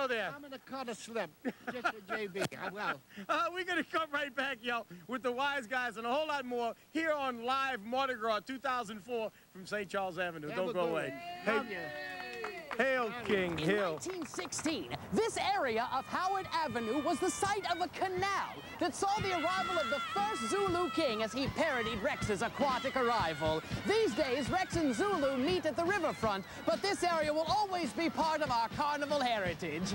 go there? I'm going to cut a slip. Just for JB. I will. Uh, we're going to come right back, y'all, with the wise guys and a whole lot more here on Live Mardi Gras 2004 from St. Charles Avenue. Have Don't go away. Hey, you. hail King, In 1916, this area of Howard Avenue was the site of a canal that saw the arrival of the first Zulu king as he parodied Rex's aquatic arrival. These days, Rex and Zulu meet at the riverfront, but this area will always be part of our carnival heritage.